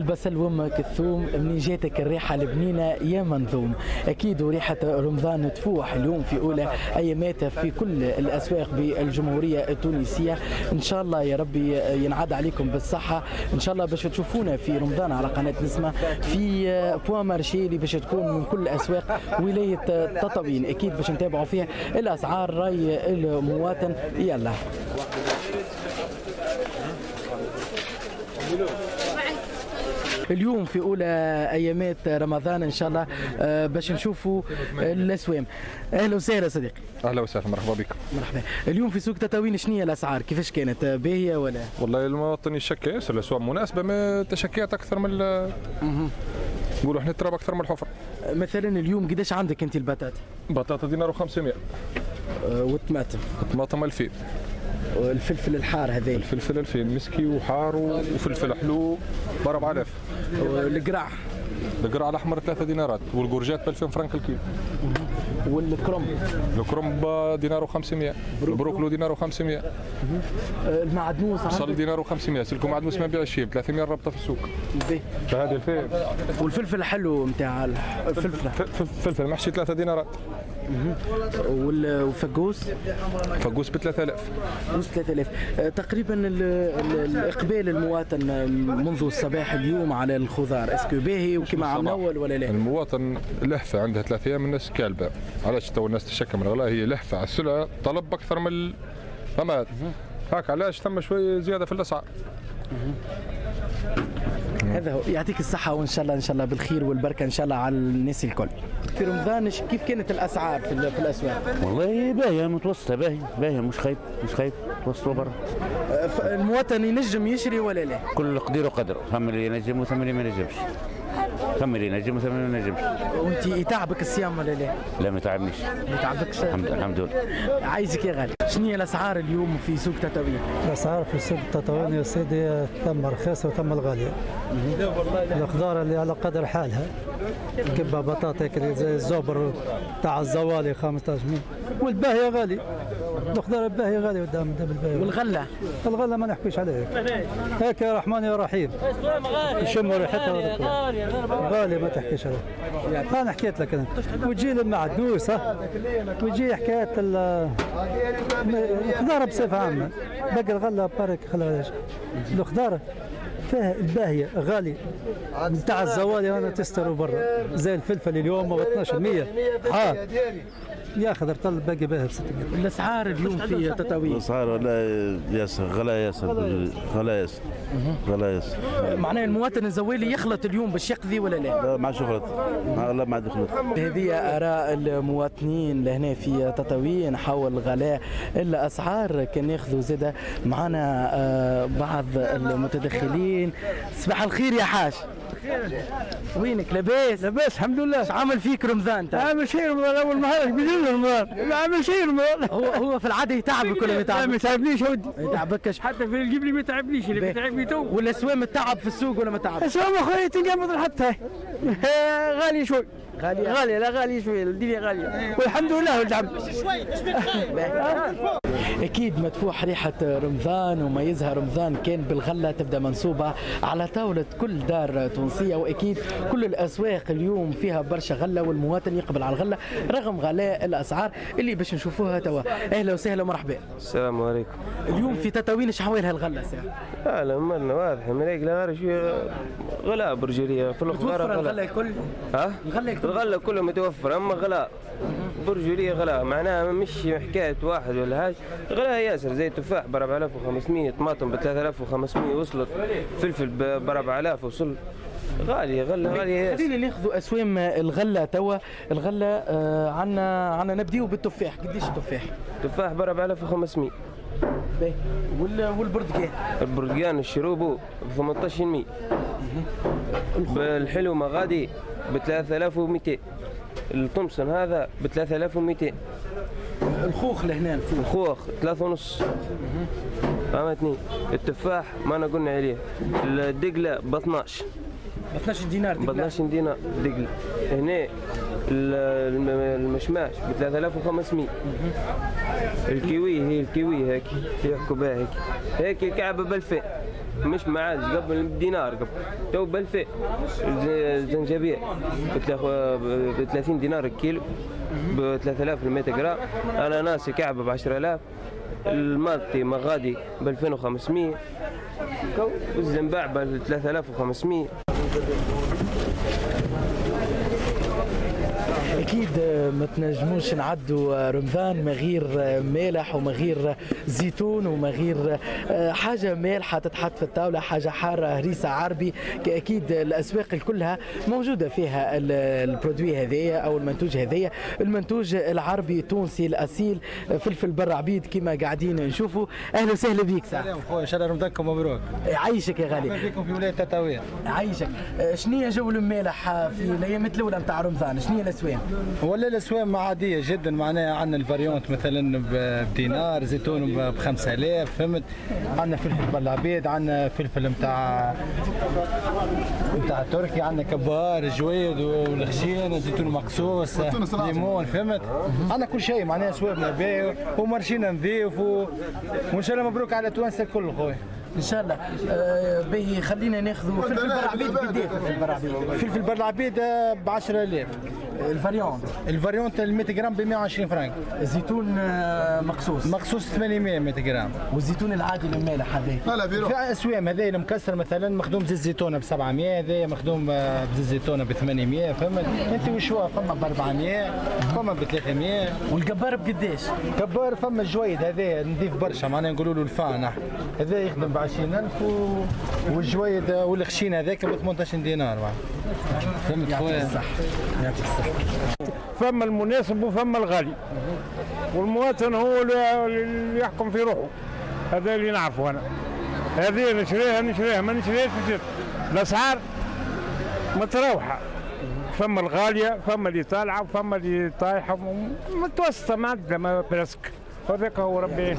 البصل وامك الثوم منين جاتك الريحة البنينه يا منظوم؟ أكيد وريحه رمضان تفوح اليوم في أولى اياماتها في كل الأسواق بالجمهورية التونسية. إن شاء الله يا ربي ينعاد عليكم بالصحة. إن شاء الله باش تشوفونا في رمضان على قناة نسمة في بوان مارشي اللي باش تكون من كل اسواق ولاية تطاوين أكيد باش نتابعوا فيها الأسعار رأي المواطن. يلا. اليوم في أولى أيامات رمضان إن شاء الله آه، باش نشوفوا الأسوام. أهلا وسهلا صديقي. أهلا وسهلا مرحبا بكم مرحبا. اليوم في سوق تطاوين شنو هي الأسعار؟ كيفاش كانت؟ باهية ولا؟ والله المواطن يشكى ياسر الأسواق مناسبة ما تشكيات أكثر من نقولوا إحنا التراب أكثر من الحفر. مثلا اليوم قداش عندك أنت البطاطا؟ بطاطا دينار و500 آه، والطماطم طماطم 2000 والفلفل الحار هذا الفلفل 2000 مسكي وحار وفلفل حلو ب 4000 والقرع. القرع الأحمر 3 دينارات والقرجات ب 2000 فرنك الكيلو. والكرنب الكرنب دينار و500 البروكلو دينار و500 آه، المعدنوس عندك. دينار و500 سلكم معدنوس ما نبيعش فيه ب 300 رابطه في السوق. فهذه الفيل والفلفل الحلو نتاع الفلفل. فلفل محشي 3 دينارات. والفقوس فقوس ب 3000 فلوس 3000 آه، تقريبا ال- ال- الإقبال المواطن منذ الصباح اليوم على الخضار. est-ce que باهي وكما عام اول ولا لا؟ المواطن لهفة عندها ثلاث أيام الناس كالبه علاش تو الناس تشكى من الغلاء هي لهفة على السلعه طلب أكثر من فما هاك علاش؟ ثم شوية زيادة في الأسعار. هذا هو يعطيك الصحة وإن شاء الله إن شاء الله بالخير والبركة إن شاء الله على الناس الكل. في رمضان كيف كانت الأسعار في, في الأسواق؟ والله باهية متوسطة باهية باهية مش خايب مش خايب متوسطة برا المواطن ينجم يشري ولا لا؟ كل قدير وقدر ثم اللي ينجم وثم اللي ما ينجمش ينجم وثم اللي ما ينجمش وأنت يتعبك الصيام ولا لا؟ لا ما تعبنيش ما يتعبكش؟ الحمد الحمد لله عايزك يا غالي. شنو هي الأسعار اليوم في سوق تطاوين؟ الأسعار في سوق التطاوين يا سيدي ثم رخيصه وثم الغاليه الخضار اللي على قدر حالها كبة بطاطا زي الزبر تاع الزوالي 15 مين والباهيه غالي الخضار الباهي غالي قدام قدام الباهي. والغلة. الغلة ما نحكيش عليه. هيك يا رحمن يا رحيم. يشموا ريحتها. غالي ما تحكيش عليه. أنا حكيت لك أنا. وتجي المعدوس ها وتجي حكايه ال- الخضار بصفة عامة. باقي الغلة بارك خلاص الخضار فيها الباهيه غالي. نتاع الزوالي أنا تستروا برا. زي الفلفل اليوم ب 12 حار ياخذ رطل باقي باهي ب 600 الأسعار اليوم في تطاوين الأسعار ولا ياسر غلا ياسر غلا ياسر. غلا ياسر معناه المواطن الزوالي يخلط اليوم باش يقضي ولا لا؟ لا مع شغلت مع لا ما عندي خلط هذه آراء المواطنين لهنا في تطاوين حول غلاء الأسعار كان ياخذوا زادة معنا آه، بعض المتدخلين. صباح الخير يا حاج. وينك؟ لاباس. لاباس الحمد لله. عامل فيك رمضان أنت؟ عامل شيء رمضان أول ما هذا بدون رمضان. عامل شيء رمضان. هو هو في العادة يتعبك ولا ما لا ما يتعبك؟ تعبنيش ودي. ما يتعبكش؟ حتى في الجبلي ما تعبنيش اللي بيتعبني تو والاسوام التعب في السوق ولا ما تعب؟ اسوام أخوي تنقبض حتى. غالي شوي. غالية غالية لا غالية شوي الدنيا غالية. والحمد لله والحمد أكيد مدفوح ريحة رمضان وميزها رمضان. كان بالغلة تبدأ منصوبة على طاولة كل دار تونسية. وأكيد كل الأسواق اليوم فيها برشا غلة والمواطن يقبل على الغلة رغم غلاء الأسعار اللي باش نشوفوها توا. أهلا وسهلا ومرحبا. السلام عليكم. اليوم في تطاوين إيش حوالها الغلة ساعه لا لا مرنا واضحة مريقلة غير شوية غلاء برجولية في الخضار الغله الكل ها؟ الغله كلها متوفرة أما غلاء. برجولية غلاء معناها مش حكاية واحد ولا حاجة. غلاء ياسر زي التفاح ب 4500 طماطم ب 3500 وصلت فلفل ب 4000 وصل غالية غلة غالية ياسر. خلينا ناخذوا أسوام الغله توا. الغله آه عنا عنا نبديو بالتفاح. قديش التفاح؟ تفاح ب 4500 باهي. وال- والبرتقال؟ البرتقال الشروبو ب 1800 بالحلو مغادي ب 3200 الطمسن هذا ب 3200 الخوخ لهنا الفوق الخوخ. ثلاثة ونص. فهمتني؟ التفاح ما أنا قلنا عليه. الدقلة ب 12 12 دينار ب ديك لا. 12 دينار دقلة. هنا المشماش ب 3500 الكيوي هي الكيوي هيك يحكوا بها هيك. هيك كعبة ب 2000 مش ما عادش قبل بدينار قبل. تو ب 2000 الزنجبيل ب 30 دينار الكيلو. ب 3000 المتر جرام اناناسي كعبة ب 10000 المالتي مغادي ب 2500 والزنباع ب 3500 أكيد ما تنجموش نعدوا رمضان من غير مالح ومن غير زيتون ومن غير حاجة مالحه تتحط في الطاولة حاجة حارة هريسة عربي. أكيد الأسواق كلها موجودة فيها البرودوي هذايا أو المنتوج هذايا المنتوج العربي التونسي الأصيل فلفل بر عبيد كما قاعدين نشوفوا. أهلا وسهلا بك سلام خويا إن شاء الله رمضانكم مبروك. يعيشك يا غالي. فيكم في ولاية تطاوير يعيشك شنو هي جو المالح في الأيام الأولى نتاع رمضان؟ شنو هي الأسواق؟ ولا الاسواق عاديه جدا معناها عندنا ال variante مثلا بدينار زيتون ب 5000 فهمت عندنا فلفل برعبيد عندنا فلفل نتاع نتاع تركي عندنا كبار جويد والخشين زيتون مقصوص ليمون فهمت عندنا كل شيء معناها اسواقنا باهي و marché نا نظيف. وان شاء الله مبروك على توانسه الكل خويا ان شاء الله آه به خلينا ناخذ فلفل برعبيد قديه فلفل برعبيد فلفل برعبيد ب 10000 ال variante ال variante ال 100 جرام ب 120 فرنك زيتون آه مقصوص. مقصوص 800 100 جرام والزيتون العادي المالح هذا. في اسوام هذا المكسر مثلا مخدوم زيت زيتونه ب 700 هذا مخدوم بزيت زيتونه ب 800 فهمت؟ أنت وشوا فما ب 400 فما ب 300 والقبار بقديش؟ كبار فما الجويد هذا نضيف برشا معناها نقولوا له الفان هذا يخدم ب 20000 و... والجويد والخشين هذاك ب 18 دينار فهمت خويا؟ صح يعطيك الصحة. فما المناسب وفما الغالي. والمواطن هو اللي يحكم في روحه. هذا اللي نعرفه أنا. هذه نشريها نشريها. ما نشريهاش نشريها. الأسعار متراوحة. فما الغالية فما اللي طالعة وفما اللي طايحة. متوسطة معدله ما برسك وهذاك هو ربي